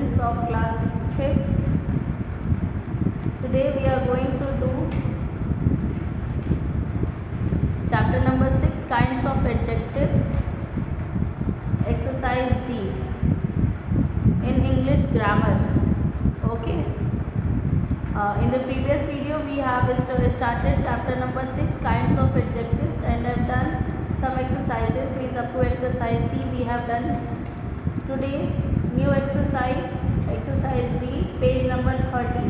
students of class 5th. Today we are going to do chapter number 6 kinds of adjectives. Exercise D in English grammar. Okay. Uh, in the previous video we have started chapter number 6 kinds of adjectives and have done some exercises means up to exercise C we have done today new exercise exercise D, page number 30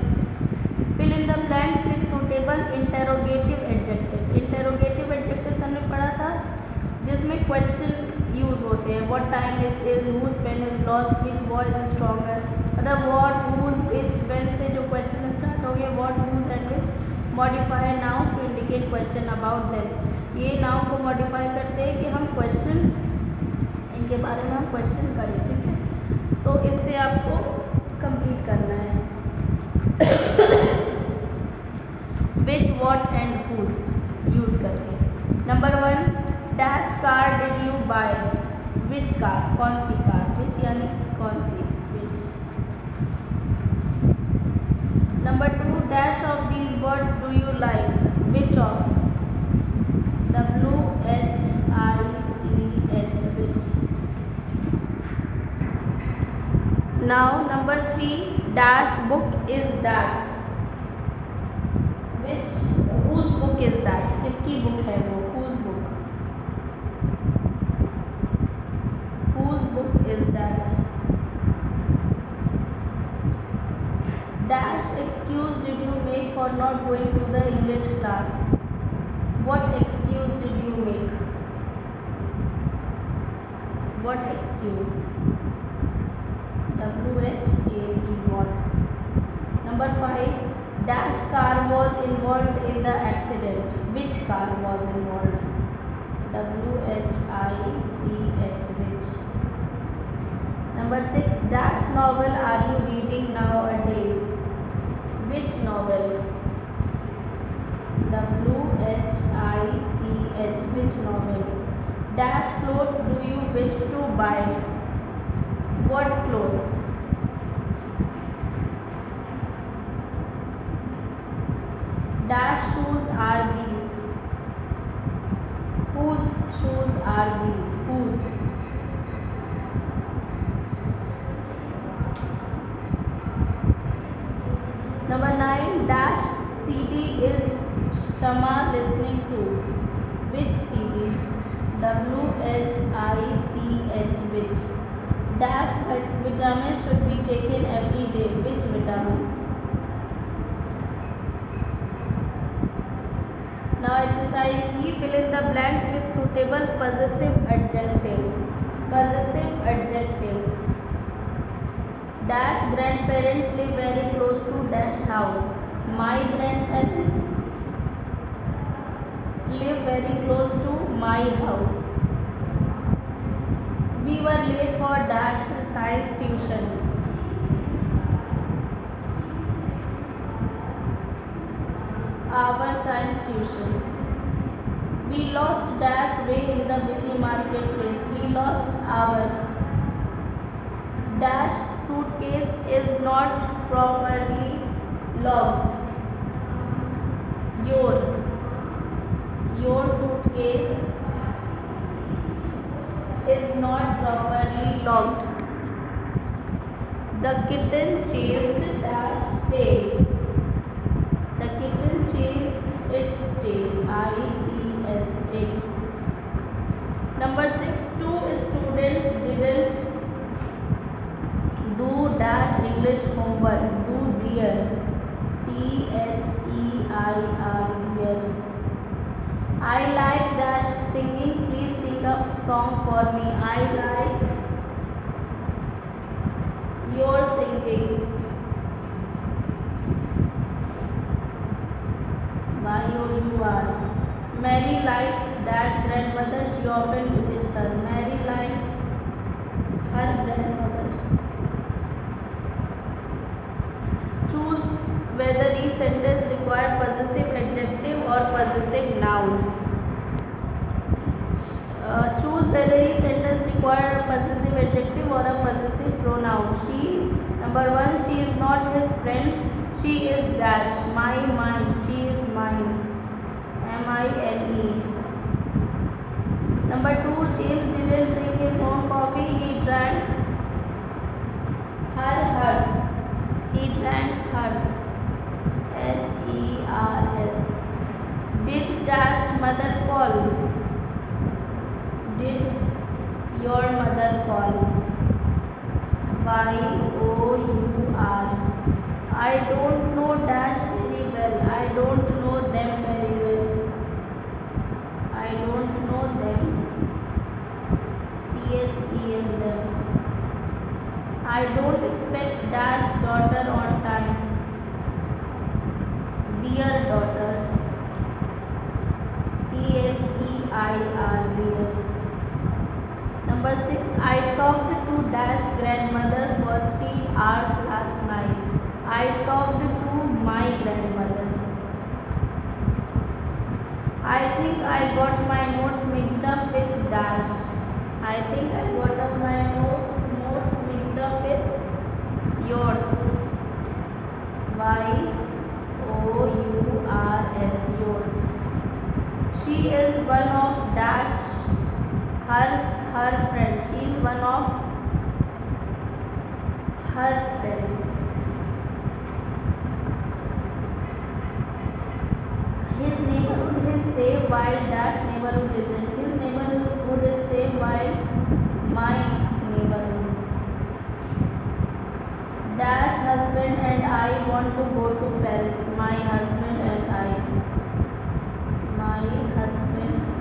fill in the blanks with suitable interrogative adjectives. Interrogative adjectives हमने पढ़ा था, जिसमें question use होते हैं. What time it is whose pen is lost which boy is stronger मतलब what whose which pen से जो question start हो गए what whose and which modify noun to indicate question about them ये noun को modify करते हैं कि हम क्वेश्चन इनके बारे में हम क्वेश्चन करें, ठीक इससे आपको कंप्लीट करना है। Which what and whose use करके। Number one dash car did you buy which car कौन सी कार विच यानी कौन सी? Which number two dash of these birds do you like which of W H I C H which. Now number three dash book is that. Which whose book is that? किसकी book है वो? Whose book? Whose book is that? Dash excuse did you make for not going to the English class? What excuse did you make? What excuse? W H A T what? Number five. Dash car was involved in the accident. Which car was involved? W H I C H which? Number six. Dash novel are you reading nowadays? Which novel? W H I C H which novel? Dash clothes do you wish to buy? What clothes? Dash shoes are these? Whose shoes are these? Whose? Number 9 dash CD is Shama listening to? Which CD? W H I C H which? Dash vitamins should be taken every day. Which vitamins? Now exercise E. Fill in the blanks with suitable possessive adjectives. Possessive adjectives. Dash grandparents live very close to dash house. My grandparents live very close to my house. For dash science tuition. Our science tuition. We lost dash way in the busy marketplace. We lost our dash suitcase is not properly locked. Your your suitcase is not properly locked. The kitten chased dash tail. The kitten chased its tail. I T S its. Number six. Two students didn't do dash English homework. Do dear. T H E I R. I like dash singing. Please song for me. I like your singing. Y O U R. Mary likes dash grandmother. She often visits her. Mary likes her grandmother. Choose whether each sentence require possessive adjective or possessive noun. Uh, choose whether each sentence require a possessive adjective or a possessive pronoun. She, number one, she is not his friend. She is dash. My, mine. She is mine. M-I-N-E. Number two, James didn't drink his own coffee. He drank her, hers. He drank hers. H-E-R-S. Did dash mother call? Did your mother call? Y-O-U-R. I don't know dash very well. I don't know them very well. I don't know them. T-H-E-M them. I don't expect dash daughter on time. Dear daughter. T-H-E-I-R dear. Number six. I talked to dash grandmother for three hours last night. I talked to my grandmother. I think I got my notes mixed up with dash. I think I got my notes mixed up with yours. Y O U R S yours. She is one of dash hers her friend. She is one of her friends. His neighborhood is safe while dash neighborhood isn't. His neighborhood is safe while my neighborhood. Dash husband and I want to go to Paris. My husband and I. My husband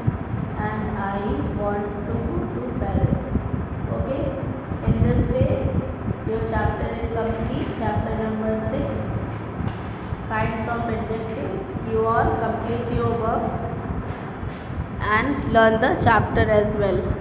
and I want to go to Paris. Okay. In this way, your chapter is complete. Chapter number six. Kinds of adjectives. You all complete your work and learn the chapter as well.